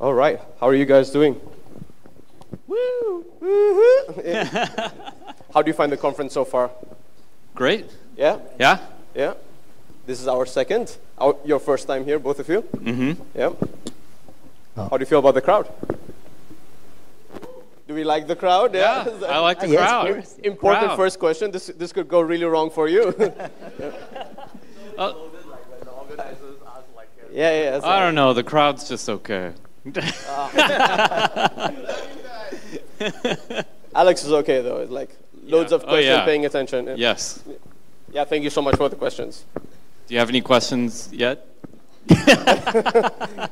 All right. How are you guys doing? Woo! How do you find the conference so far? Great. Yeah? Yeah? Yeah? This is our second. Our, your first time here, both of you? Mm-hmm. Yeah? How do you feel about the crowd? Do we like the crowd? Yeah, I like the crowd. Important Crowd. first question. This, this could go really wrong for you. Uh, yeah, yeah. I don't know. The crowd's just okay. Alex is okay though. It's like loads Yeah. of Oh, questions, yeah. paying attention. yes. Yeah, thank you so much for the questions. Do you have any questions yet?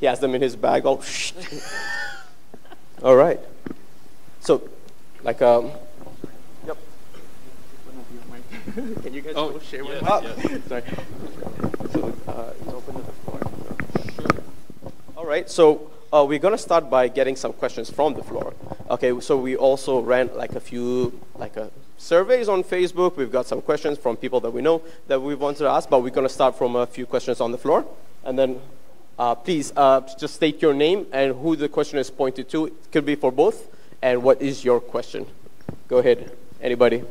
He has them in his bag. All, all right. So, like, um. Can you guys Oh, share yes, with ah, yes. Sorry. So, uh, you open the floor. All right. So, uh, we're gonna start by getting some questions from the floor. Okay. So we also ran like a few like uh, surveys on Facebook. We've got some questions from people that we know that we wanted to ask, but we're gonna start from a few questions on the floor, and then uh, please uh, just state your name and who the question is pointed to. It could be for both. And what is your question? Go ahead. Anybody?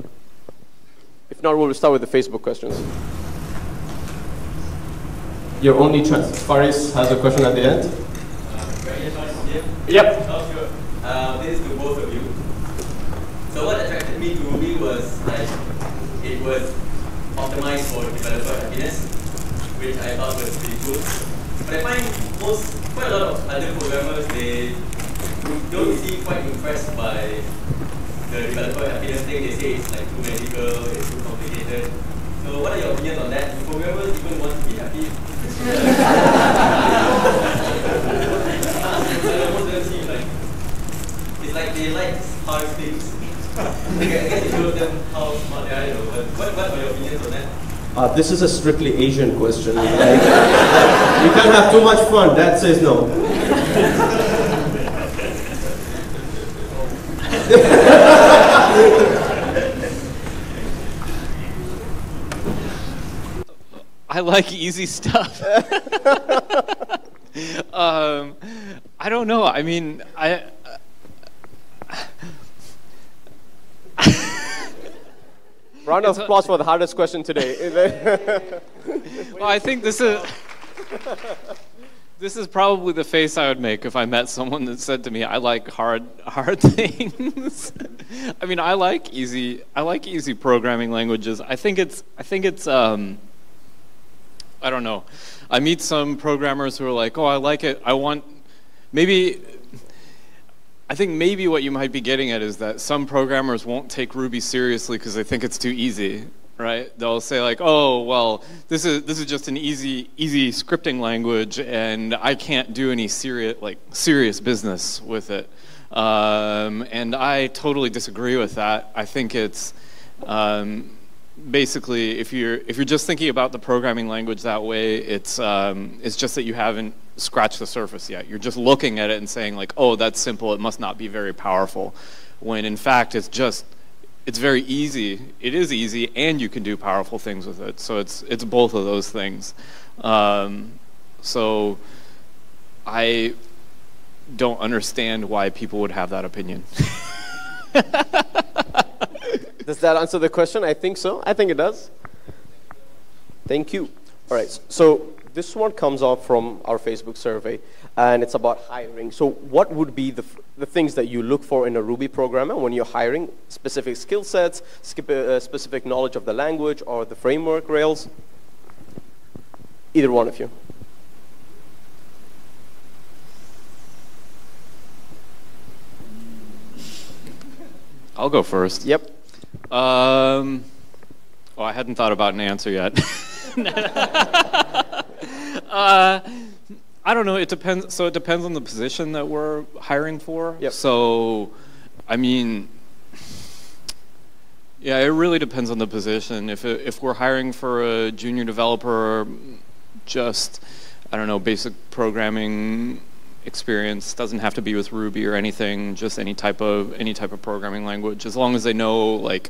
If not, we'll start with the Facebook questions. Your only chance. Faris has a question at the end. Yep. Oh, sure. Uh, this is to both of you. So what attracted me to Ruby was like it was optimized for developer happiness, which I thought was pretty cool. But I find most quite a lot of other programmers they don't seem quite impressed by the developer happiness thing. They say it's like too medical, it's too complicated. So what are your opinions on that? Do programmers even want to be happy? Most of them seem like it's like they like hard things. I guess it shows them how smart they are. But what, what are your opinions on that? Uh, this is a strictly Asian question. Like, you can't have too much fun. Dad says no. I like easy stuff. um, I don't know. I mean, I. Round of applause for the hardest question today. Well, I think this is. This is probably the face I would make if I met someone that said to me, "I like hard, hard things." I mean, I like easy. I like easy programming languages. I think it's. I think it's. Um, I don't know. I meet some programmers who are like, "Oh, I like it. I want." Maybe. I think maybe what you might be getting at is that some programmers won't take Ruby seriously because they think it's too easy, right? They'll say like, "Oh, well, this is this is just an easy easy scripting language, and I can't do any serious like serious business with it." Um, and I totally disagree with that. I think it's um, basically if you're if you're just thinking about the programming language that way, it's um, it's just that you haven't scratched the surface yet. You're just looking at it and saying like, oh, that's simple. It must not be very powerful, when in fact it's just it's very easy. It is easy, and you can do powerful things with it. So it's it's both of those things. Um, so I don't understand why people would have that opinion. does that answer the question? I think so. I think it does. Thank you. All right. So this one comes up from our Facebook survey, and it's about hiring. So what would be the, the things that you look for in a Ruby programmer when you're hiring? Specific skill sets, skip, uh, specific knowledge of the language or the framework Rails? Either one of you. I'll go first. Yep. Um, well, I hadn't thought about an answer yet. uh, I don't know. It depends. So it depends on the position that we're hiring for. Yep. So, I mean, yeah, it really depends on the position. If it, if we're hiring for a junior developer, just I don't know, basic programming experience doesn't have to be with Ruby or anything. Just any type of any type of programming language, as long as they know like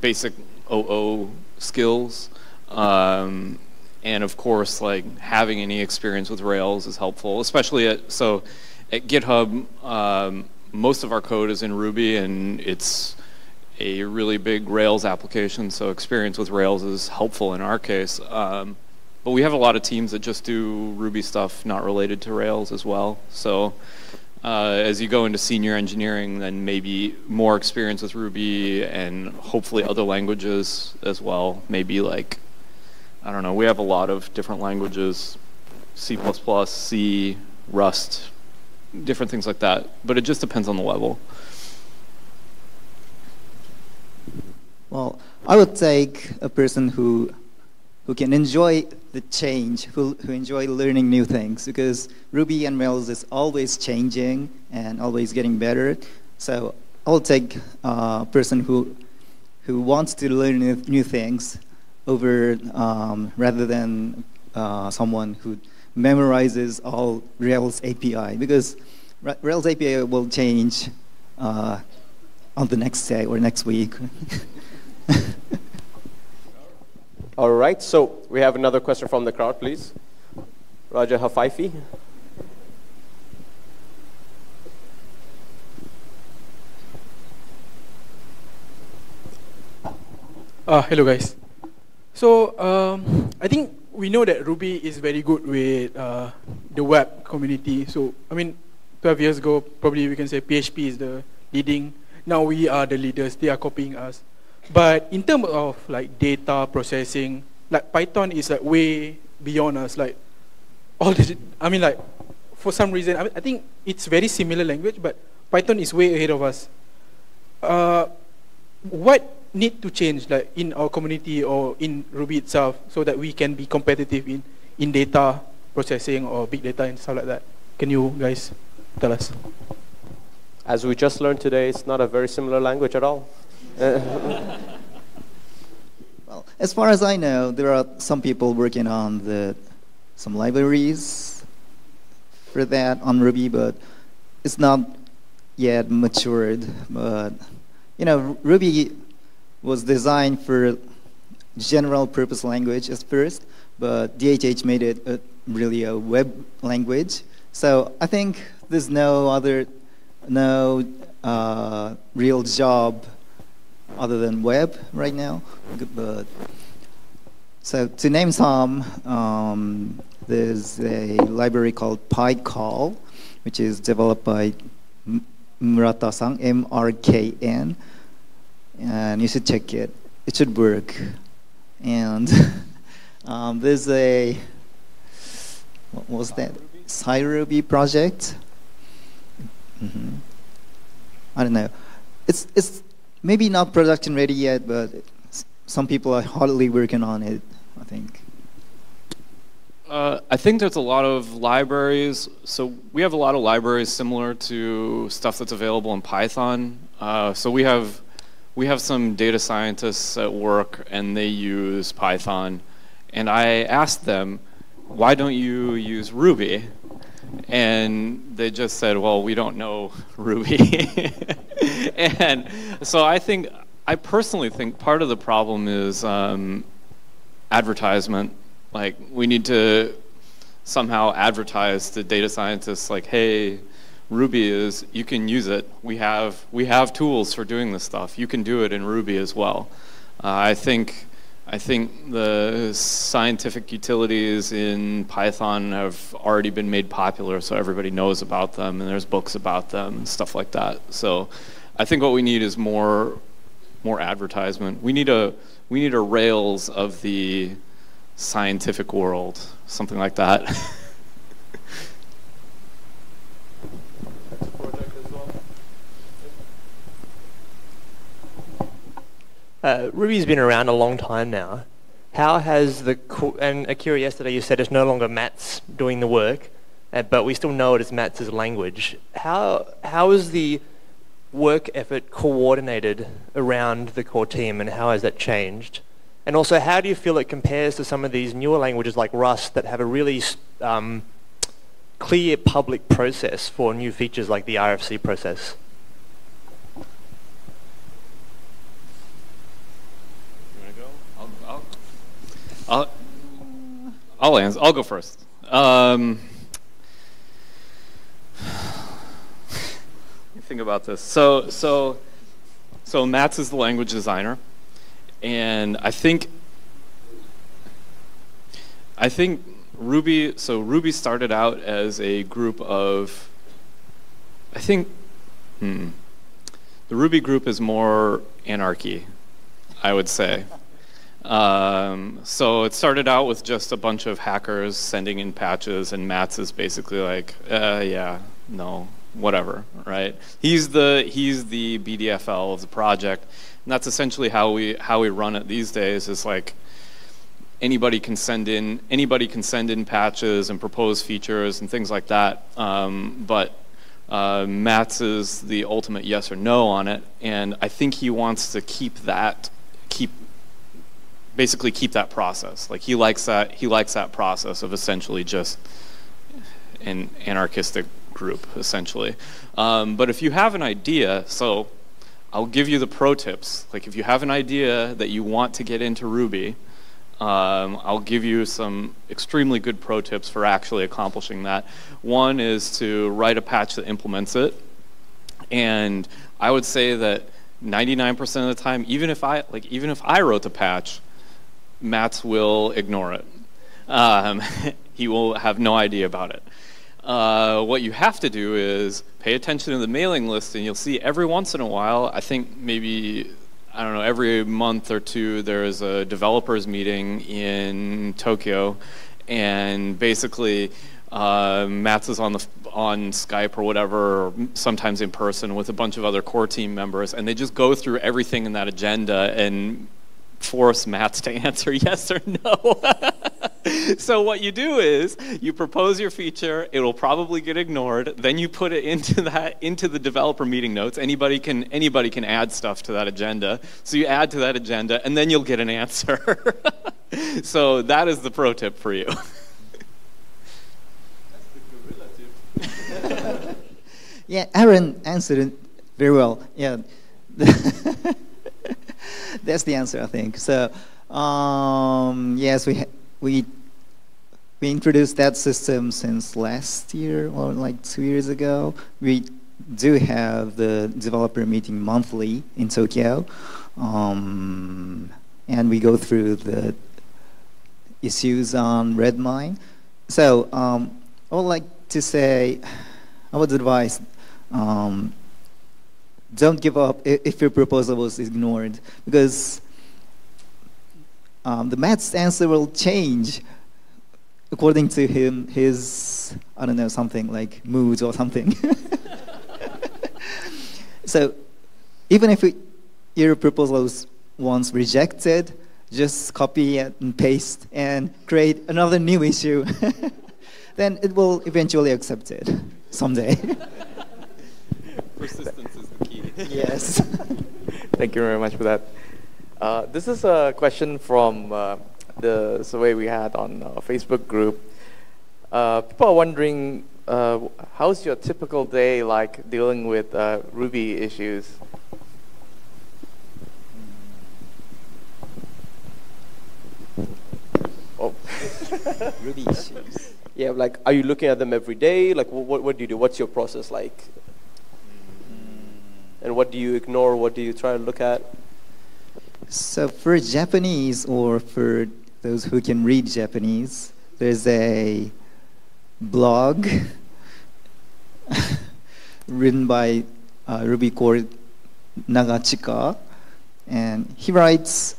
basic OO skills. Um, and of course, like having any experience with Rails is helpful, especially at so at GitHub. Um, most of our code is in Ruby, and it's a really big Rails application, so experience with Rails is helpful in our case. Um, but we have a lot of teams that just do Ruby stuff not related to Rails as well. So uh, as you go into senior engineering, then maybe more experience with Ruby and hopefully other languages as well. Maybe like, I don't know, we have a lot of different languages, C++, C, Rust, different things like that. But it just depends on the level. Well, I would take a person who who can enjoy the change, who, who enjoy learning new things, because Ruby and Rails is always changing and always getting better. So I'll take a person who who wants to learn new, new things over um, rather than uh, someone who memorizes all Rails API, because Rails API will change uh, on the next day or next week. All right, so we have another question from the crowd, please. Raja Hafaifi. Uh, hello guys. So um, I think we know that Ruby is very good with uh, the web community. So I mean, 12 years ago, probably we can say PHP is the leading. Now we are the leaders. They are copying us. But in terms of like data processing, like Python is like way beyond us. Like all the, I mean, like for some reason, I, mean, I think it's very similar language, but Python is way ahead of us. Uh, what need to change, like in our community or in Ruby itself, so that we can be competitive in in data processing or big data and stuff like that? Can you guys tell us? As we just learned today, it's not a very similar language at all. well, as far as I know, there are some people working on the some libraries for that on Ruby, but it's not yet matured. But you know, Ruby was designed for general purpose language at first, but DHH made it a, really a web language. So I think there's no other, no uh, real job other than web right now. But so to name some, um, there's a library called PyCall, which is developed by Murata-san, M-R-K-N, and you should check it. It should work. And um, there's a what was that? SciRuby project. Mm -hmm. I don't know. It's it's maybe not production ready yet, but some people are hardly working on it, I think. Uh, I think there's a lot of libraries. So we have a lot of libraries similar to stuff that's available in Python. Uh, so we have we have some data scientists at work, and they use Python. And I asked them, why don't you use Ruby? And they just said, well, we don't know Ruby. and so I think, I personally think part of the problem is um, advertisement. Like, we need to somehow advertise to data scientists, like, hey, Ruby is, you can use it. We have, we have tools for doing this stuff. You can do it in Ruby as well. Uh, I think I think the scientific utilities in Python have already been made popular, so everybody knows about them, and there's books about them and stuff like that. So I think what we need is more more advertisement. We need a we need a Rails of the scientific world, something like that. Uh, Ruby's been around a long time now. How has the and Akira yesterday you said it's no longer Mats doing the work, uh, but we still know it as Mats' language. How how is the work effort coordinated around the core team, and how has that changed? And also, how do you feel it compares to some of these newer languages like Rust that have a really um, clear public process for new features like the RFC process? I'll, I'll answer. I'll go first. Um, think about this. So, so, so Mats is the language designer, and I think, I think Ruby. So Ruby started out as a group of, I think, hmm, the Ruby group is more anarchy, I would say. Um, so it started out with just a bunch of hackers sending in patches, and Mats is basically like, uh, yeah, no, whatever, right? He's the he's the BDFL of the project, and that's essentially how we how we run it these days. Is like anybody can send in anybody can send in patches and propose features and things like that, um, but uh, Mats is the ultimate yes or no on it, and I think he wants to keep that keep basically keep that process. Like he likes that he likes that process of essentially just an anarchistic group, essentially. Um, but if you have an idea, so I'll give you the pro tips. Like if you have an idea that you want to get into Ruby, um, I'll give you some extremely good pro tips for actually accomplishing that. One is to write a patch that implements it. And I would say that 99% of the time, even if I like, even if I wrote the patch, Mats will ignore it. Um, he will have no idea about it. Uh, what you have to do is pay attention to the mailing list, and you'll see every once in a while, I think maybe, I don't know, every month or two, there is a developers meeting in Tokyo, and basically, uh, Mats is on the on Skype or whatever, or sometimes in person with a bunch of other core team members, and they just go through everything in that agenda and force Mats to answer yes or no. so what you do is you propose your feature, it'll probably get ignored, then you put it into that into the developer meeting notes. Anybody can anybody can add stuff to that agenda. So you add to that agenda and then you'll get an answer. so that is the pro tip for you. yeah, Aaron answered it very well. Yeah. That's the answer, I think. So, um, yes, we we we introduced that system since last year or like two years ago. We do have the developer meeting monthly in Tokyo, um, and we go through the issues on Redmine. So um, I would like to say, I would advise um, don't give up if your proposal was ignored because um, the Mats answer will change according to him his I don't know something like moods or something. so even if it, your proposal was once rejected, just copy and paste and create another new issue. then it will eventually accept it someday. Persistence. Yes. Thank you very much for that. Uh, this is a question from uh, the survey we had on our Facebook group. Uh, people are wondering, uh, how's your typical day like dealing with uh, Ruby issues? Oh. Ruby issues. Yeah, like, are you looking at them every day? Like, what, what do you do? What's your process like? And what do you ignore? What do you try to look at? So for Japanese or for those who can read Japanese, there's a blog written by uh, Ruby core Nagachika, and he writes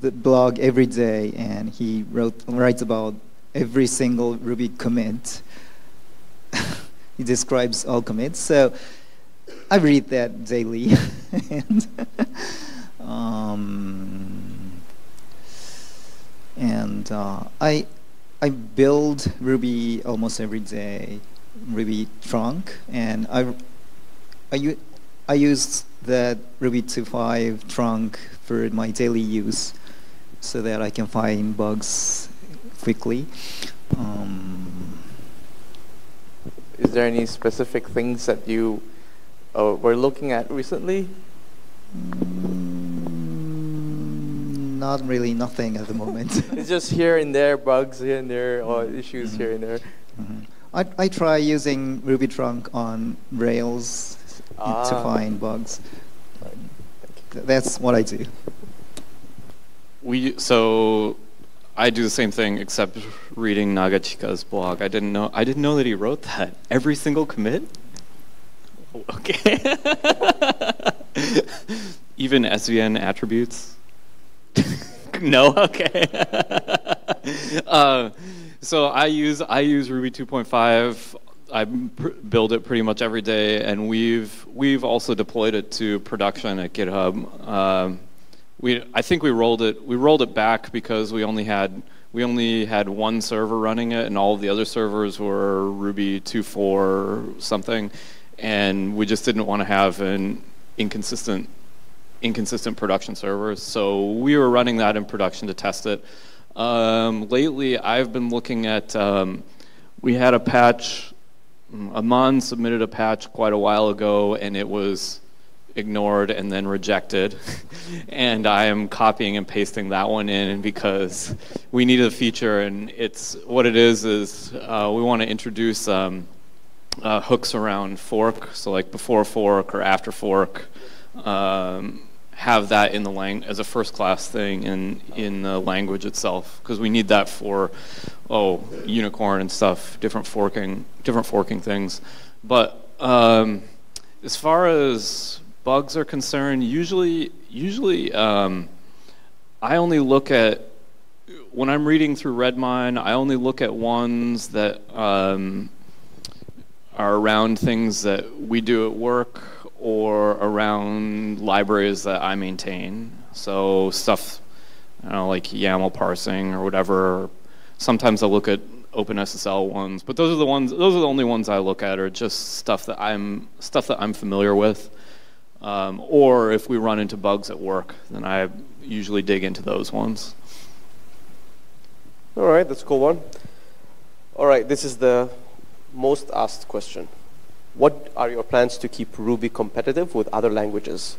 the blog every day, and he wrote writes about every single Ruby commit. he describes all commits. So I read that daily. and, um, and uh, I, I build Ruby almost every day, Ruby trunk, and I, I, I use that Ruby 2.5 trunk for my daily use so that I can find bugs quickly. Um, Is there any specific things that you uh, were looking at recently? Mm, not really nothing at the moment. It's just here and there, bugs here and there, or issues here and there. Mhm. I, I try using Ruby trunk on Rails to Ah. find bugs. That's what I do. We so I do the same thing except reading Nagachika's blog. I didn't know I didn't know that he wrote that. Every single commit? Okay. Even SVN attributes? no, okay. uh, so I use I use Ruby 2.5. I build it pretty much every day, and we've we've also deployed it to production at GitHub. Um, we I think we rolled it we rolled it back because we only had we only had one server running it, and all of the other servers were Ruby 2.4 something, and we just didn't want to have an inconsistent inconsistent production servers. So we were running that in production to test it. Um, lately, I've been looking at. Um, we had a patch. Aman submitted a patch quite a while ago, and it was ignored and then rejected. and I am copying and pasting that one in because we needed a feature, and it's what it is is uh, we want to introduce um, uh, hooks around fork, so like before fork or after fork. Um, have that in the lang- as a first class thing in in the language itself because we need that for oh unicorn and stuff different forking different forking things but um, as far as bugs are concerned usually usually um, I only look at when I'm reading through Redmine I only look at ones that um, are around things that we do at work or around libraries that I maintain. So stuff, don't know, like YAML parsing or whatever. Sometimes I look at OpenSSL ones, but those are the ones. Those are the only ones I look at, are just stuff that I'm stuff that I'm familiar with. Um, or if we run into bugs at work, then I usually dig into those ones. All right, that's a cool one. All right, this is the most asked question. What are your plans to keep Ruby competitive with other languages?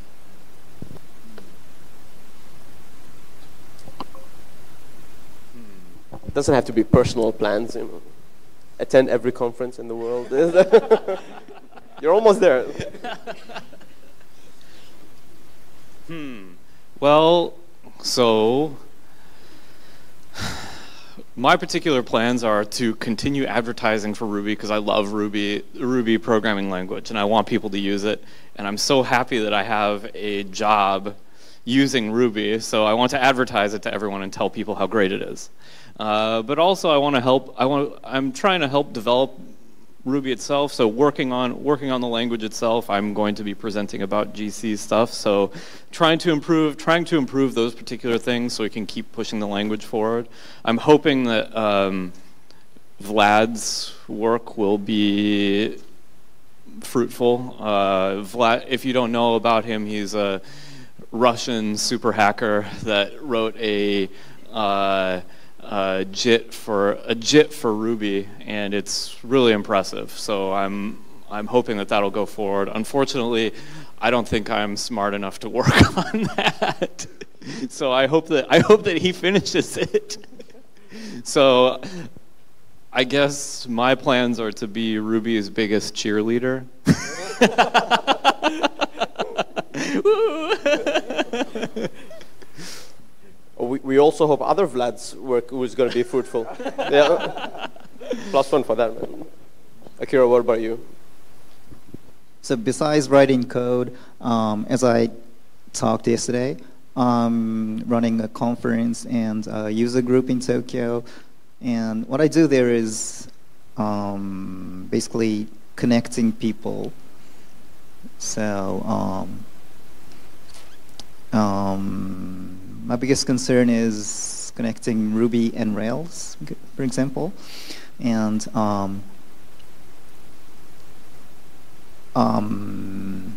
It doesn't have to be personal plans. You know. Attend every conference in the world. You're almost there. Hmm. Well, so my particular plans are to continue advertising for Ruby because I love Ruby, Ruby programming language, and I want people to use it. And I'm so happy that I have a job using Ruby, so I want to advertise it to everyone and tell people how great it is. Uh, but also, I want to help. I want. I'm trying to help develop Ruby itself. So working on working on the language itself, I'm going to be presenting about GC stuff. So trying to improve trying to improve those particular things so we can keep pushing the language forward. I'm hoping that um, Vlad's work will be fruitful. Uh, Vlad, if you don't know about him, he's a Russian super hacker that wrote a uh, uh, JIT for a JIT for Ruby, and it's really impressive. So I'm I'm hoping that that'll go forward. Unfortunately, I don't think I'm smart enough to work on that. so I hope that I hope that he finishes it. so I guess my plans are to be Ruby's biggest cheerleader. We, we also hope other Vlad's work was going to be fruitful. yeah. Plus one for that. Man. Akira, what about you? So besides writing code, um, as I talked yesterday, I'm running a conference and a user group in Tokyo. And what I do there is um, basically connecting people. So um, um, my biggest concern is connecting Ruby and Rails, for example. And um, um,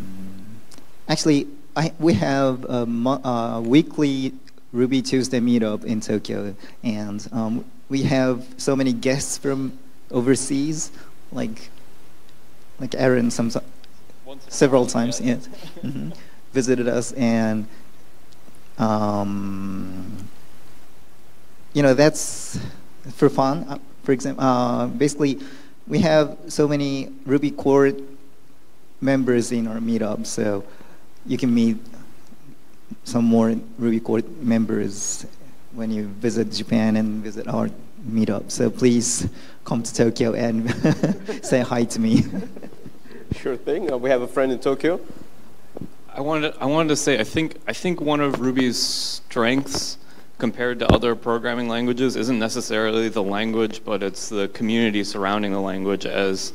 actually, I, we have a uh, weekly Ruby Tuesday meetup in Tokyo, and um, we have so many guests from overseas, like like Aaron, some several times, yes, hmm visited us, and um, you know, that's for fun. Uh, For example, uh, basically, we have so many Ruby core members in our meetup, so you can meet some more Ruby core members when you visit Japan and visit our meetup. So please come to Tokyo and say hi to me. Sure thing. Uh, we have a friend in Tokyo. I wanted I wanted to say I think I think one of Ruby's strengths compared to other programming languages isn't necessarily the language, but it's the community surrounding the language, as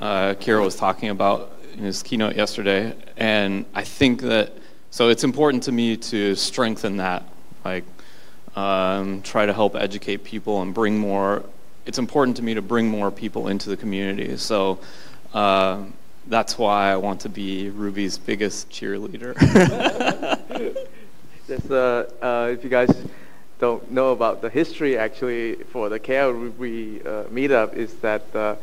uh, Kira was talking about in his keynote yesterday. And I think that so it's important to me to strengthen that, like um, try to help educate people and bring more. It's important to me to bring more people into the community. So. Uh, that's why I want to be Ruby's biggest cheerleader. Just uh, uh, if you guys don't know about the history, actually, for the KL Ruby uh, meetup, is that uh,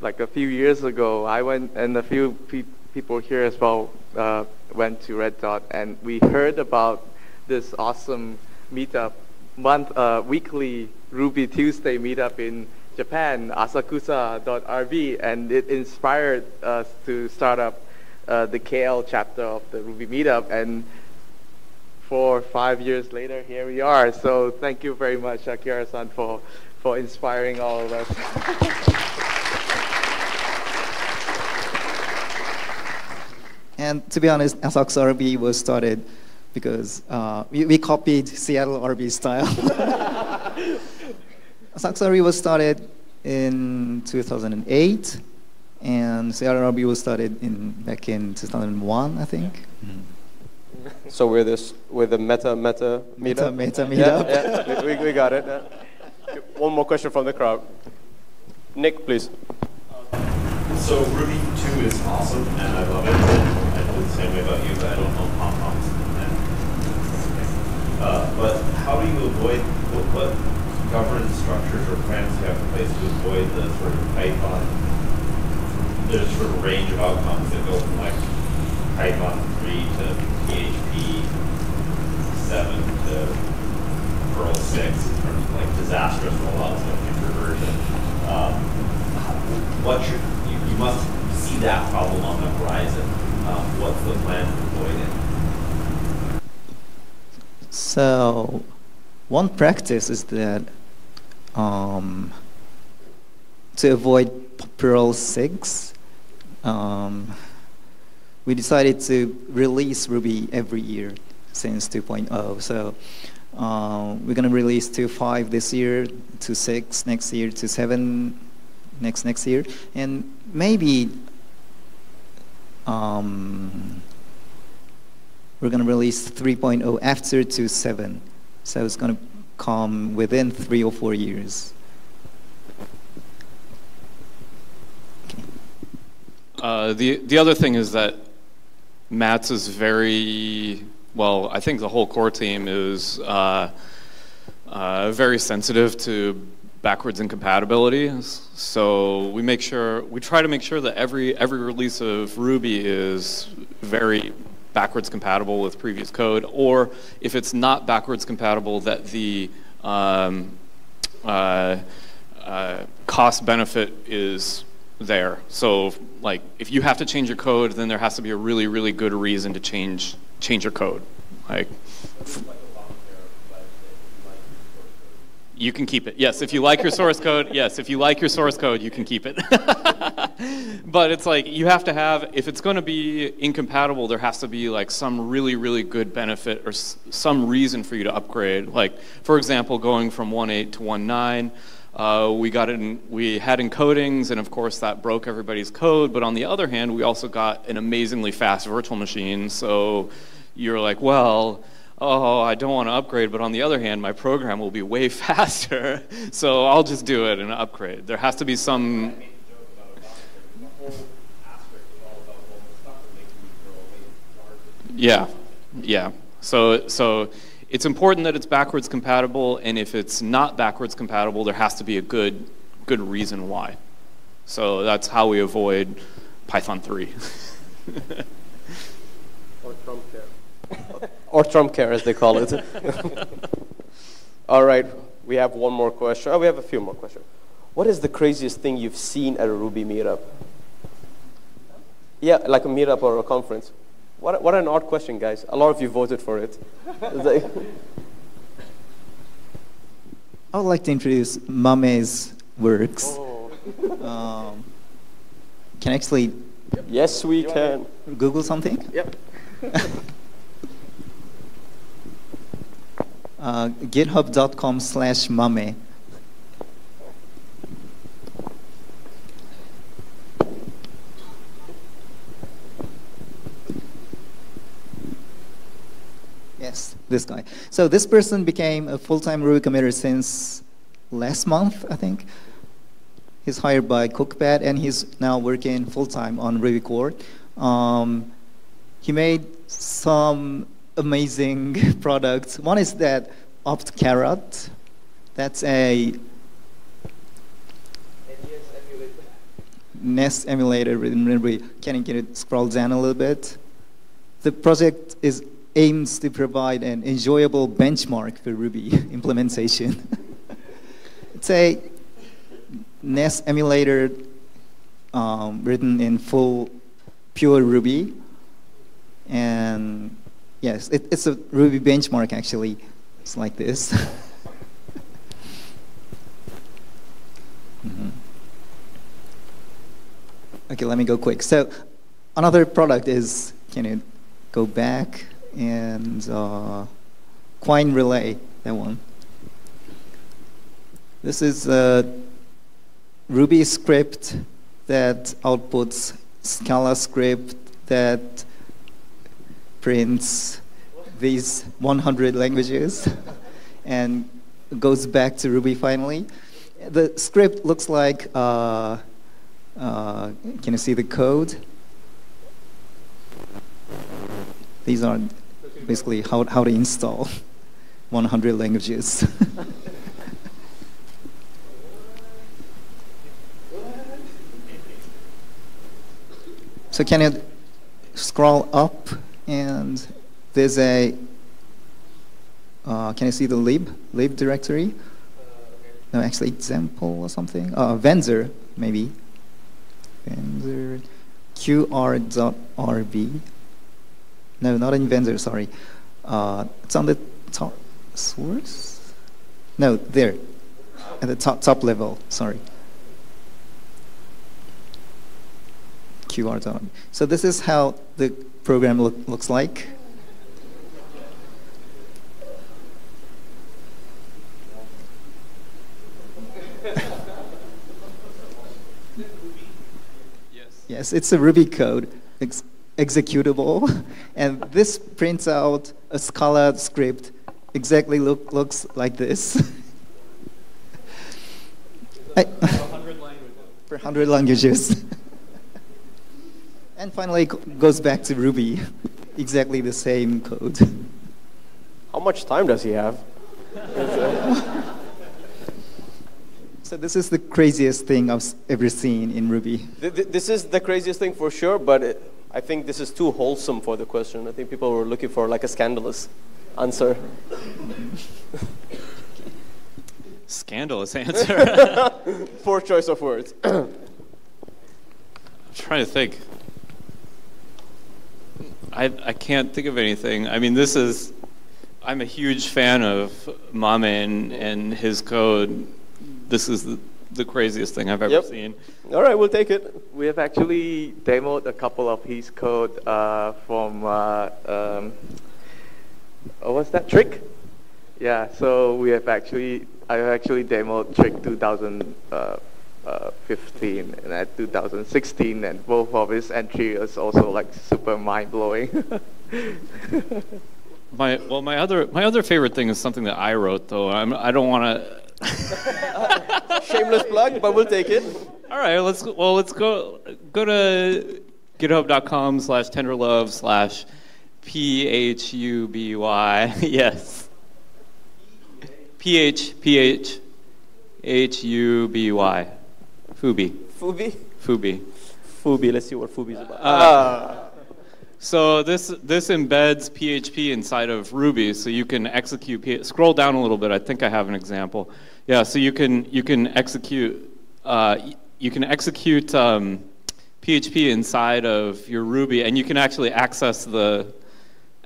like a few years ago, I went and a few pe- people here as well uh, went to Red Dot, and we heard about this awesome meetup, month uh, weekly Ruby Tuesday meetup in Japan, asakusa.rb, and it inspired us to start up uh, the KL chapter of the Ruby meetup. And four or five years later, here we are. So thank you very much, Akira-san, for, for inspiring all of us. And to be honest, Asakusa RB was started because uh, we, we copied Seattle RB style. Asakusa was started in 2008, and Seattle RB was started in back in 2001, I think. So we're this we're the meta meta Meta- meetup. meta Yeah, meetup. Yeah, we, we got it. yeah. One more question from the crowd. Nick, please. So Ruby 2 is awesome, and I love it. And I feel the same way about you, but I don't know pom-poms. And, uh, but how do you avoid, what, what governance structures or plans have in place to avoid the sort of Python, there's sort of range of outcomes that go from like Python 3 to PHP 7 to Perl 6 in terms of like disastrous rollouts of introversion. Um, what should, you, you must see that problem on the horizon. Um, what's the plan to avoid it? So, one practice is that um, to avoid Perl 6, um, we decided to release Ruby every year since 2.0. So, uh, we're going to release 2.5 this year, 2.6 next year, 2.7 next next year, and maybe um, we're going to release 3.0 after 2.7. So it's going to come within three or four years. Uh, the the other thing is that Mats is very well. I think the whole core team is uh, uh, very sensitive to backwards incompatibility. So we make sure we try to make sure that every every release of Ruby is very backwards compatible with previous code, or if it's not backwards compatible, that the um, uh, uh, cost benefit is there. So like if you have to change your code, then there has to be a really really good reason to change change your code. Like you can keep it. Yes, if you like your source code, yes, if you like your source code, you can keep it. but it's like you have to have if it's going to be incompatible, there has to be like some really really good benefit or some reason for you to upgrade. Like for example, going from 1.8 to 1.9 uh, we got in, we had encodings, and of course that broke everybody's code. But on the other hand, we also got an amazingly fast virtual machine. So you're like, well, oh, I don't want to upgrade, but on the other hand, my program will be way faster. So I'll just do it and upgrade. There has to be some. Yeah, yeah. So so it's important that it's backwards compatible, and if it's not backwards compatible, there has to be a good good reason why. So that's how we avoid Python 3. Or Trump care. or Trump care, as they call it. All right. we have one more question. Oh, we have a few more questions. What is the craziest thing you've seen at a Ruby meetup? Yeah, like a meetup or a conference. What, what an odd question, guys. A lot of you voted for it. I would like to introduce Mame's works. Um, can I actually yes, we can. Google something? Yep. Uh, GitHub.com slash mame. Yes, this guy. So this person became a full-time Ruby committer since last month, I think. He's hired by Cookpad, and he's now working full-time on Ruby core. Um, he made some amazing products. One is that optcarrot. That's a NES emulator written in Ruby. Can you, can you scroll down a little bit? The project is aims to provide an enjoyable benchmark for Ruby implementation. it's a NES emulator um, written in full pure Ruby. And yes, it, it's a Ruby benchmark actually. It's like this. Mhm. Okay, let me go quick. So another product is, can you go back and uh, Quine Relay, that one. This is a Ruby script that outputs Scala script that prints these 100 languages and goes back to Ruby finally. The script looks like, uh, uh, can you see the code? These are basically how, how to install 100 languages. so can you scroll up and there's a, uh, can you see the lib, lib directory? No, actually example or something. Uh, vendor, maybe. vendor, qr.rb. No, not in vendor, sorry. Uh, it's on the top source? No, there. At the top, top level, sorry. qr.rb. So this is how the program look, looks like. Yes, it's a Ruby code, ex executable, and this prints out a Scala script. Exactly look, looks like this. I- For 100 languages. and finally, it goes back to Ruby. Exactly the same code. How much time does he have? So this is the craziest thing I've ever seen in Ruby. Th- th- This is the craziest thing for sure, but it, I think this is too wholesome for the question. I think people were looking for like a scandalous answer. Scandalous answer. Poor choice of words. I'm trying to think. I, I can't think of anything. I mean, this is. I'm a huge fan of Mame and, and his code. This is the, the craziest thing I've ever Yep. seen. All right, we'll take it. We have actually demoed a couple of his code uh, from uh, um, oh, what's that trick? Yeah, so we have actually I have actually demoed Trick Uh, 2015 and at 2016, and both of his entry is also like super mind blowing. My well, my other my other favorite thing is something that I wrote though. I'm, I don't want to. Shameless plug, but we'll take it. All right, let's well let's go go to github.com slash tenderlove slash p h u b y yes p h p h h u b y phuby Phuby? phuby. Phuby, let's see what Phuby is about. Uh, So this this embeds PHP inside of Ruby, so you can execute. P- scroll down a little bit. I think I have an example. Yeah, so you can you can execute uh, you can execute um, PHP inside of your Ruby, and you can actually access the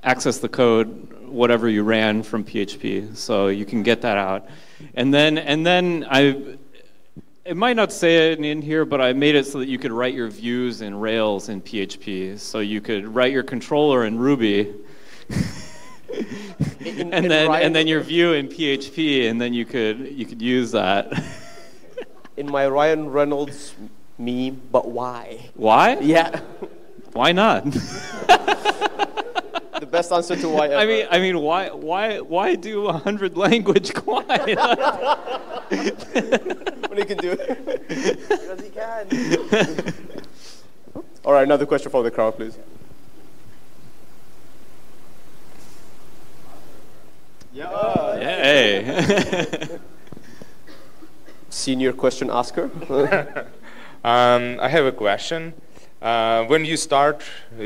access the code whatever you ran from PHP. So you can get that out, and then and then I it might not say it in here, but I made it so that you could write your views in Rails in PHP. So you could write your controller in Ruby, In- and in then Ryan- and then your view in PHP, and then you could you could use that. in my Ryan Reynolds meme, but why? Why? Yeah, Why not? the best answer to why ever. I mean, I mean, why why why do a hundred language quiet? when he can do it. because he can. All right, another question from the crowd, please. Yay! Senior question asker. Um, I have a question. Uh, when you start uh,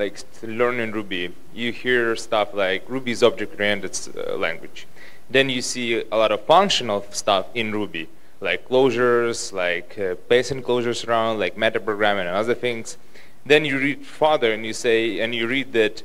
like learning Ruby, you hear stuff like Ruby is object-oriented uh, language. Then you see a lot of functional stuff in Ruby, like closures, like uh, base enclosures around, like metaprogramming and other things. Then you read further and you say, and you read that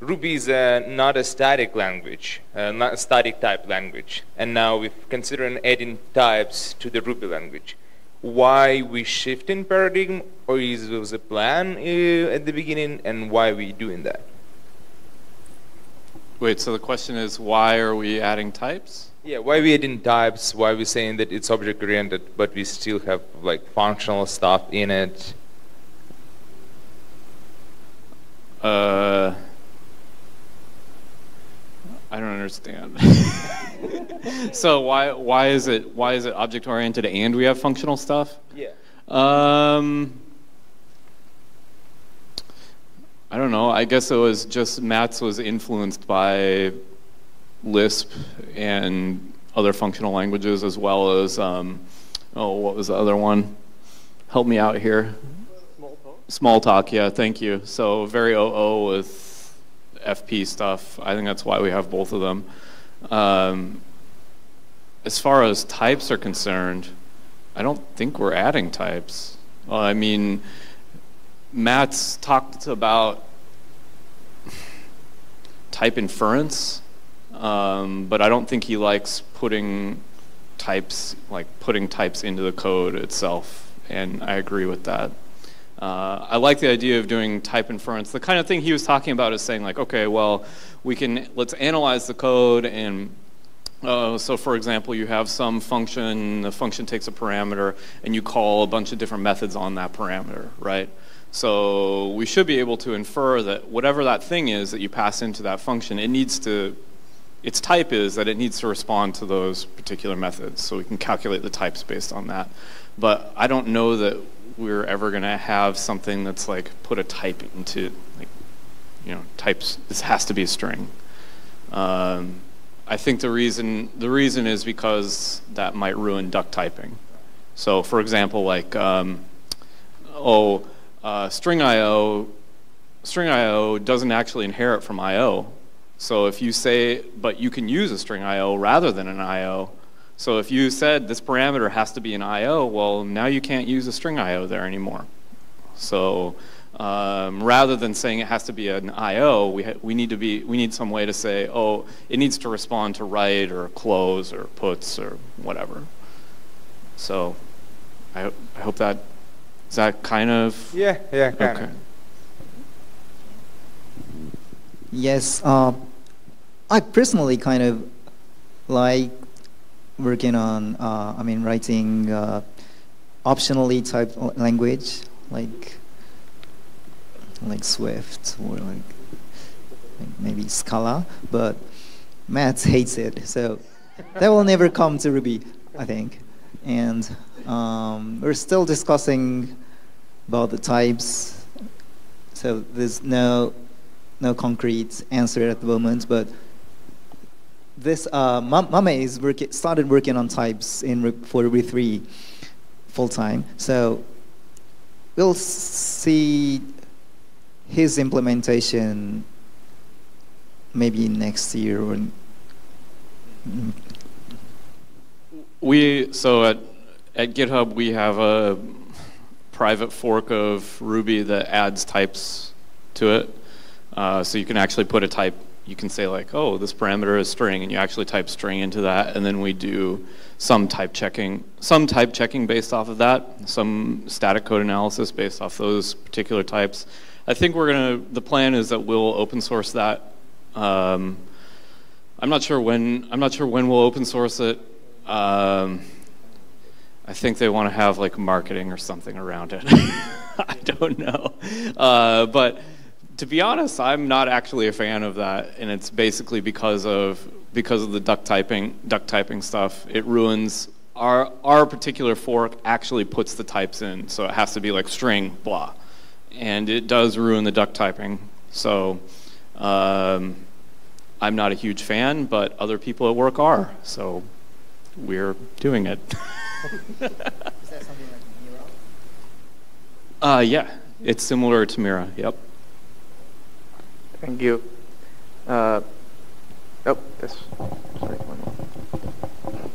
Ruby is uh, not a static language, uh, not a static type language. And now we're considering adding types to the Ruby language. Why we shift in paradigm, or is there was a plan uh, at the beginning, and why we doing that? Wait, so the question is, why are we adding types? Yeah, why we adding types? Why we saying that it's object oriented, but we still have like functional stuff in it? Uh, I don't understand. so why why is it why is it object oriented and we have functional stuff? Yeah. Um, I don't know. I guess it was just Mats was influenced by Lisp and other functional languages as well as um, oh what was the other one? Help me out here. Smalltalk, yeah, thank you. So very OO with FP stuff. I think that's why we have both of them. Um, as far as types are concerned, I don't think we're adding types. Well, I mean, Mats talked about type inference, um, but I don't think he likes putting types, like putting types into the code itself, and I agree with that. Uh, I like the idea of doing type inference. The kind of thing he was talking about is saying like, okay, well, we can let's analyze the code and uh, so for example, you have some function, the function takes a parameter, and you call a bunch of different methods on that parameter, right? So we should be able to infer that whatever that thing is that you pass into that function, it needs to, its type is that it needs to respond to those particular methods. So we can calculate the types based on that. But I don't know that we're ever going to have something that's like put a type into, like, you know, types, this has to be a string. Um, I think the reason the reason is because that might ruin duck typing. So, for example, like um, oh, uh, string IO, string IO doesn't actually inherit from IO. So if you say, but you can use a string IO rather than an IO. So if you said this parameter has to be an IO, well, now you can't use a string IO there anymore. So um, rather than saying it has to be an I/O, we we need to be we need some way to say, oh, it needs to respond to write or close or puts or whatever. So, I hope I hope that is that kind of Yeah, yeah, kind okay. Yes, uh, I personally kind of like working on, uh, I mean, writing uh, optionally typed language like like Swift or like, like maybe Scala, but Mats hates it, so that will never come to Ruby, I think. And um, we're still discussing about the types, so there's no no concrete answer at the moment, but this uh, Ma- Mame is work- started working on types in for Ruby 3 full time. So we'll see his implementation maybe next year or We so at at GitHub we have a private fork of Ruby that adds types to it. Uh, so you can actually put a type. You can say like, oh, this parameter is string, and you actually type string into that, and then we do some type checking, some type checking based off of that, some static code analysis based off those particular types. I think we're gonna. The plan is that we'll open source that. Um, I'm not sure when. I'm not sure when we'll open source it. Um, I think they want to have like marketing or something around it. I don't know, uh, but to be honest, I'm not actually a fan of that, and it's basically because of because of the duck typing duck typing stuff. It ruins our our particular fork actually puts the types in, so it has to be like string blah, and it does ruin the duck typing. So. Um, I'm not a huge fan, but other people at work are, so we're doing it. Is that something like Mirah? uh, yeah, it's similar to Mirah. Yep. Thank you. Uh, oh, yes. Sorry, one more.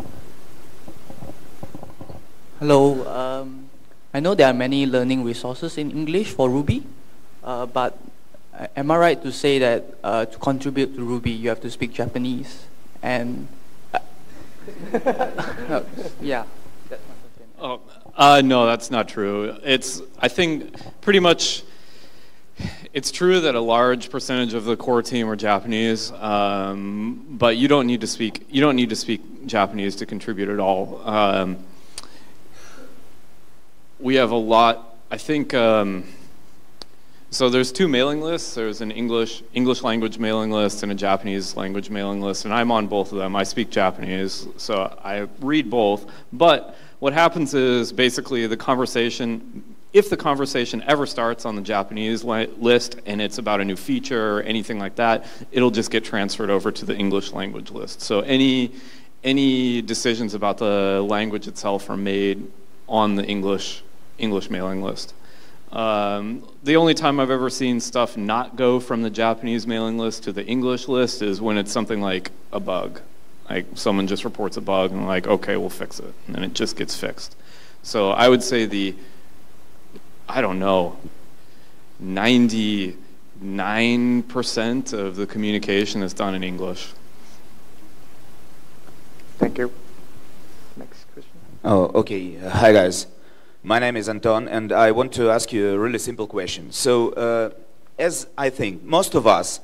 Hello. Um, I know there are many learning resources in English for Ruby, uh, but uh, am I right to say that uh, to contribute to Ruby, you have to speak Japanese? And uh, no, yeah, that's my question. Oh, uh, no, that's not true. It's I think pretty much. It's true that a large percentage of the core team are Japanese, um, but you don't need to speak. You don't need to speak Japanese to contribute at all. Um, we have a lot. I think. Um, so there's two mailing lists. There's an English English language mailing list and a Japanese language mailing list, and I'm on both of them. I speak Japanese, so I read both. But what happens is basically the conversation. If the conversation ever starts on the Japanese li- list and it's about a new feature or anything like that, it'll just get transferred over to the English language list. So any any decisions about the language itself are made on the English English mailing list. Um, the only time I've ever seen stuff not go from the Japanese mailing list to the English list is when it's something like a bug. Like someone just reports a bug and like, okay, we'll fix it, and it just gets fixed. So I would say the, I don't know, 99% of the communication is done in English. Thank you. Next question. Oh, okay. Uh, hi, guys. My name is Anton, and I want to ask you a really simple question. So, uh, as I think most of us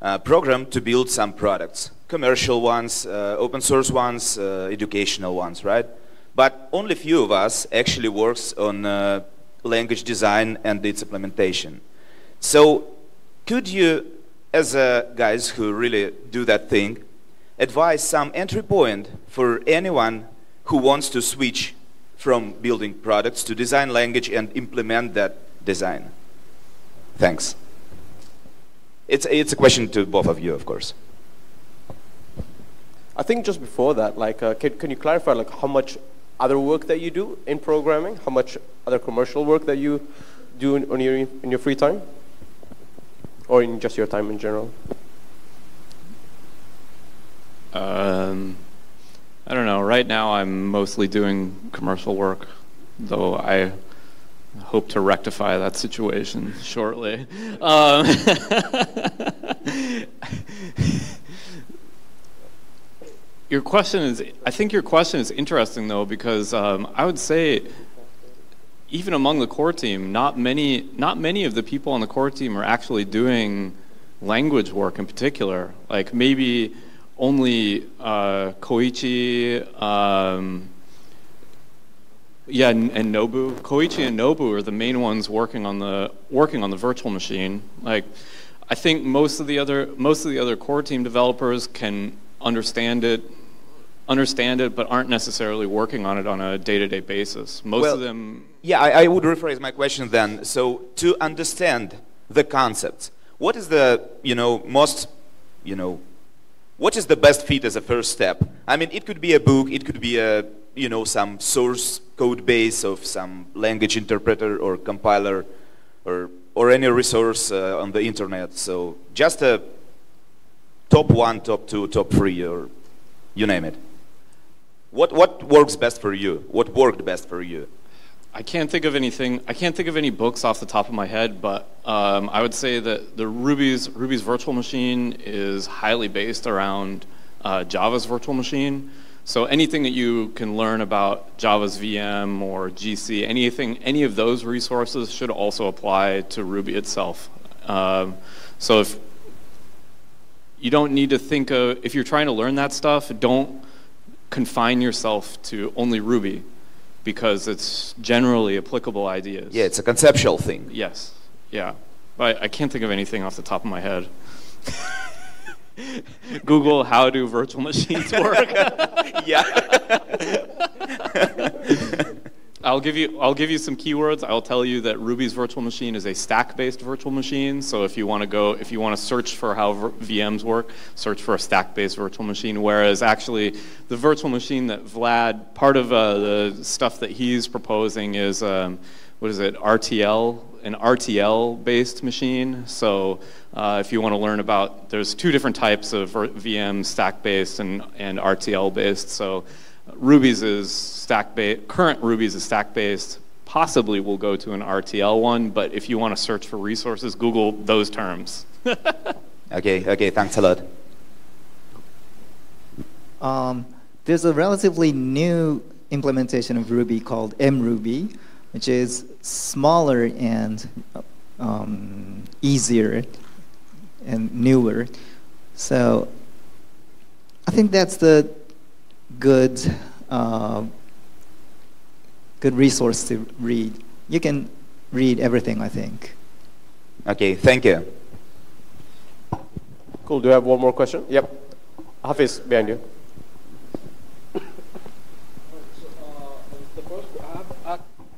uh, program to build some products, commercial ones, uh, open source ones, uh, educational ones, right? But only few of us actually works on uh, language design and its implementation. So, could you, as uh, guys who really do that thing, advise some entry point for anyone who wants to switch from building products to design language and implement that design? Thanks. It's, it's a question to both of you, of course. I think just before that, like, uh, can, can you clarify like how much other work that you do in programming? How much other commercial work that you do in, your, in your free time? Or in just your time in general? Um, I don't know. Right now, I'm mostly doing commercial work, though I hope to rectify that situation shortly. Um, your question is, I think your question is interesting though, because um, I would say, even among the core team, not many, not many of the people on the core team are actually doing language work in particular. Like maybe only uh, Koichi, um, yeah, and, and Nobu. Koichi and Nobu are the main ones working on the working on the virtual machine. Like, I think most of the other most of the other core team developers can understand it, understand it, but aren't necessarily working on it on a day-to-day basis. Most Well, of them. Yeah, I, I would rephrase my question then. So to understand the concept, what is the you know most you know what is the best fit as a first step? I mean, it could be a book, it could be a you know some source code base of some language interpreter or compiler or or any resource uh, on the internet. So just a top one, top two, top three, or you name it. What what works best for you? What worked best for you? I can't think of anything. I can't think of any books off the top of my head, but um, I would say that the Ruby's Ruby's virtual machine is highly based around uh, Java's virtual machine. So anything that you can learn about Java's VM or GC, anything, any of those resources should also apply to Ruby itself. Um, so if you don't need to think of, if you're trying to learn that stuff, don't confine yourself to only Ruby because it's generally applicable ideas. Yeah, it's a conceptual thing. Yes, yeah. But I can't think of anything off the top of my head. Google how do virtual machines work? yeah. I'll give you I'll give you some keywords. I'll tell you that Ruby's virtual machine is a stack-based virtual machine. So if you want to go if you want to search for how VMs work, search for a stack-based virtual machine. Whereas actually the virtual machine that Vlad part of uh, the stuff that he's proposing is um, what is it RTL an RTL-based machine. So uh, if you want to learn about there's two different types of VMs, stack-based and and RTL-based. So Ruby's is stack-based, current Ruby's is stack-based, possibly will go to an RTL one, but if you want to search for resources, Google those terms. okay, okay, thanks a lot. Um, there's a relatively new implementation of Ruby called mRuby, which is smaller and um, easier and newer. So I think that's the good uh, good resource to read. You can read everything, I think. Okay, thank you. Cool. Do you have one more question? Yep. Hafiz, behind you.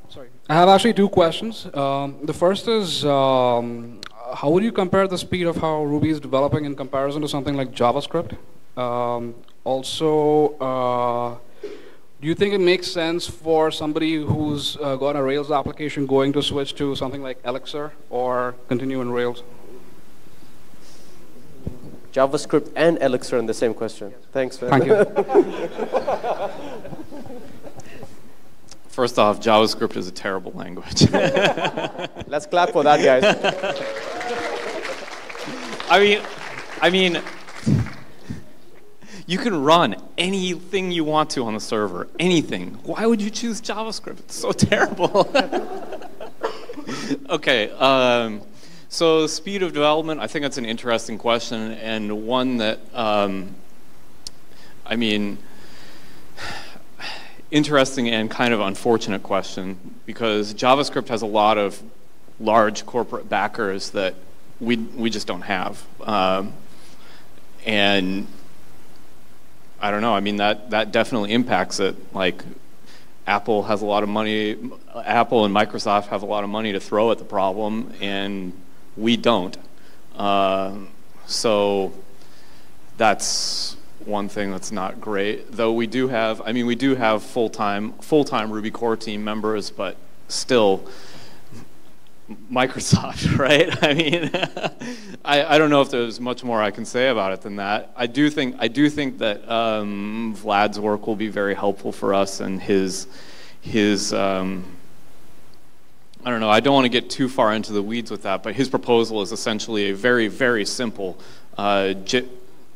Sorry. I have actually two questions. Um, the first is um, how would you compare the speed of how Ruby is developing in comparison to something like JavaScript? Um, also, uh, do you think it makes sense for somebody who's uh, got a Rails application going to switch to something like Elixir or continue in Rails? JavaScript and Elixir in the same question. Thanks. Man. Thank you. First off, JavaScript is a terrible language. Let's clap for that, guys. I mean, I mean, you can run anything you want to on the server, anything. Why would you choose JavaScript? It's so terrible. okay, um, so speed of development, I think that's an interesting question and one that, um, I mean, interesting and kind of unfortunate question because JavaScript has a lot of large corporate backers that we, we just don't have. Um, and I don't know. I mean, that, that definitely impacts it. Like, Apple has a lot of money, Apple and Microsoft have a lot of money to throw at the problem, and we don't. Uh, so that's one thing that's not great. Though we do have, I mean, we do have full-time full-time Ruby core team members, but still, Microsoft, right? I mean, I, I don't know if there's much more I can say about it than that. I do think I do think that um, Vlad's work will be very helpful for us and his his. Um, I don't know. I don't want to get too far into the weeds with that, but his proposal is essentially a very very simple uh,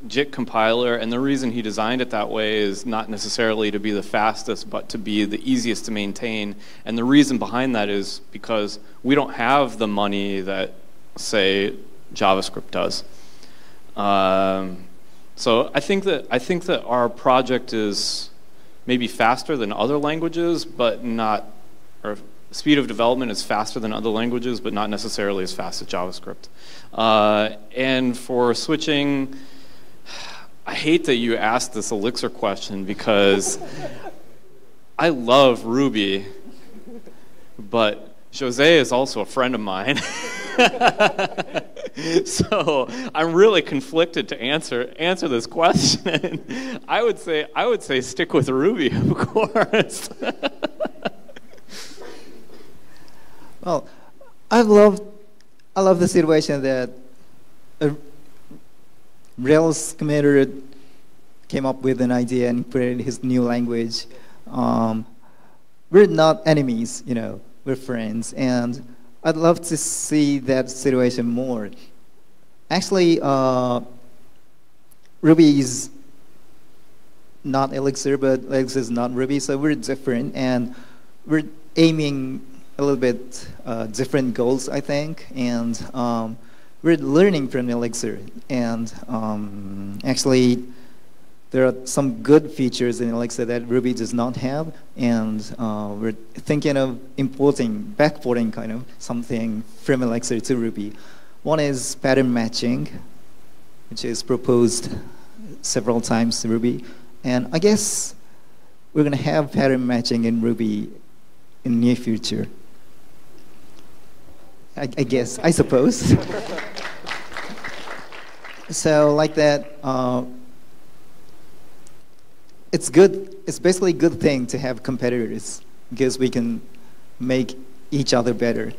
JIT compiler, and the reason he designed it that way is not necessarily to be the fastest, but to be the easiest to maintain. And the reason behind that is because we don't have the money that, say, JavaScript does. Um, so I think that I think that our project is maybe faster than other languages, but not, or speed of development is faster than other languages, but not necessarily as fast as JavaScript. Uh, and for switching I hate that you asked this Elixir question because I love Ruby, but Jose is also a friend of mine. so I'm really conflicted to answer answer this question. I would say I would say stick with Ruby, of course. well, I've loved I love the situation that a Rails committer came up with an idea and created his new language. Um, we're not enemies, you know, we're friends. And I'd love to see that situation more. Actually, uh, Ruby is not Elixir, but Elixir is not Ruby, so we're different. And we're aiming a little bit uh, different goals, I think. And um, we're learning from Elixir. And um, actually, there are some good features in Elixir that Ruby does not have, and uh, we're thinking of importing, backporting kind of something from Elixir to Ruby. One is pattern matching, which is proposed several times to Ruby, and I guess we're going to have pattern matching in Ruby in near future. I, I guess, I suppose. so like that. Uh, it's good. It's basically a good thing to have competitors because we can make each other better.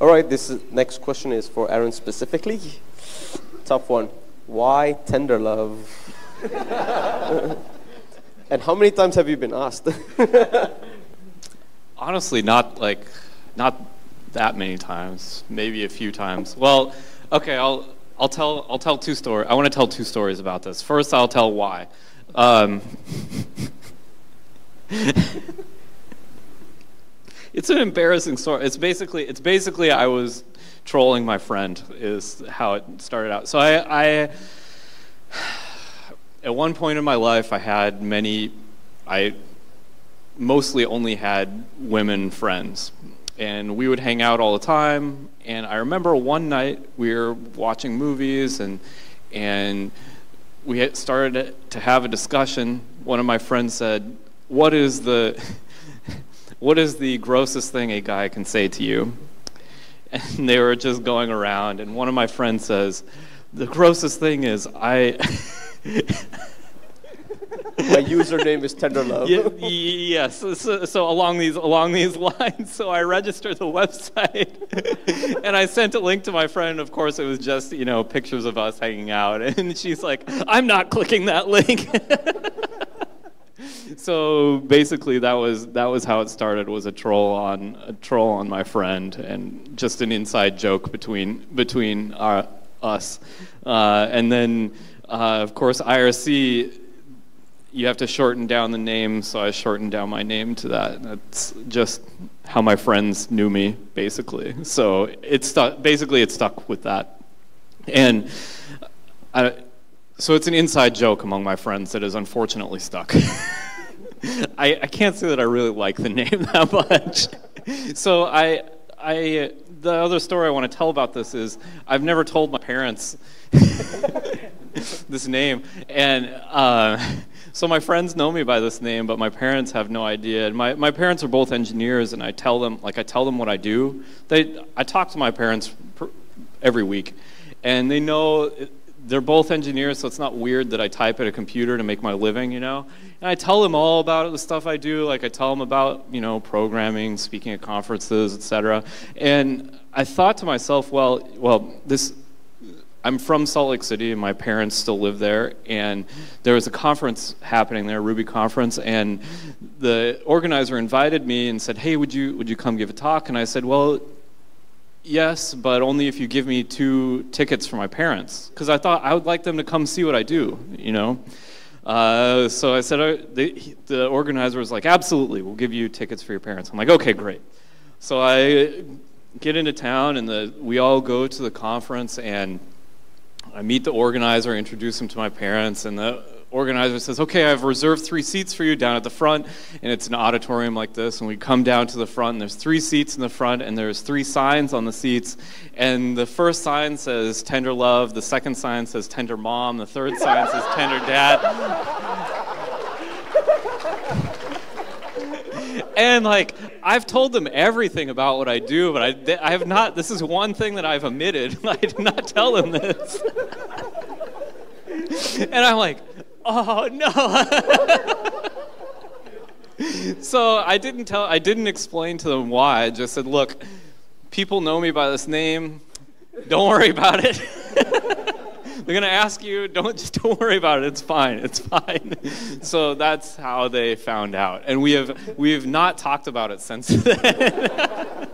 All right. This is, next question is for Aaron specifically. Tough one. Why Tenderlove? and how many times have you been asked? Honestly, not like, not that many times. Maybe a few times. Well, okay. I'll I'll tell I'll tell two stories. I want to tell two stories about this. First, I'll tell why. Um, it's an embarrassing story. It's basically it's basically I was trolling my friend is how it started out. So I, I at one point in my life I had many I mostly only had women friends and we would hang out all the time. And I remember one night we were watching movies and and we had started to have a discussion. One of my friends said, "What is the what is the grossest thing a guy can say to you?" And they were just going around, and one of my friends says, "The grossest thing is I." My username is Tenderlove. Yeah, yes. So, so, along these along these lines, so I registered the website, and I sent a link to my friend. Of course, it was just you know pictures of us hanging out, and she's like, "I'm not clicking that link." so basically, that was that was how it started. Was a troll on a troll on my friend, and just an inside joke between between our, us, uh, and then. Uh, of course, IRC you have to shorten down the name, so I shortened down my name to that. That's just how my friends knew me, basically. So it stuck. Basically, it stuck with that, and I, so it's an inside joke among my friends that is unfortunately stuck. I, I can't say that I really like the name that much. so I, I, the other story I want to tell about this is I've never told my parents this name, and. Uh, so my friends know me by this name, but my parents have no idea. My, my parents are both engineers, and I tell them, like I tell them what I do. They, I talk to my parents per, every week, and they know they're both engineers, so it's not weird that I type at a computer to make my living, you know. And I tell them all about the stuff I do. Like I tell them about, you know, programming, speaking at conferences, etc. And I thought to myself, well, well, this I'm from Salt Lake City, and my parents still live there. And there was a conference happening there, Ruby conference, and the organizer invited me and said, "Hey, would you would you come give a talk?" And I said, "Well, yes, but only if you give me two tickets for my parents, because I thought I would like them to come see what I do, you know." Uh, so I said, the, the organizer was like, "Absolutely, we'll give you tickets for your parents." I'm like, "Okay, great." So I get into town, and the, we all go to the conference and I meet the organizer, introduce him to my parents, and the organizer says, Okay, I've reserved three seats for you down at the front. And it's an auditorium like this. And we come down to the front, and there's three seats in the front, and there's three signs on the seats. And the first sign says Tenderlove, the second sign says tender mom, the third sign says tender dad. and like I've told them everything about what I do, but I, I have not. This is one thing that I've omitted. I did not tell them this. and I'm like, oh no. so I didn't tell, I didn't explain to them why. I just said, look, people know me by this name. Don't worry about it. They're gonna ask you. Don't just don't worry about it. It's fine. It's fine. So that's how they found out, and we have we have not talked about it since then.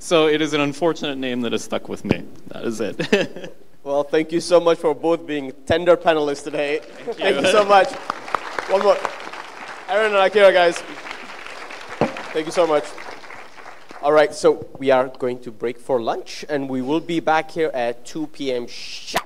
so it is an unfortunate name that has stuck with me. That is it. Well, thank you so much for both being tender panelists today. Thank you, so much. One more. Aaron and Akira, guys. Thank you so much. All right, so we are going to break for lunch, and we will be back here at 2 p.m. sharp.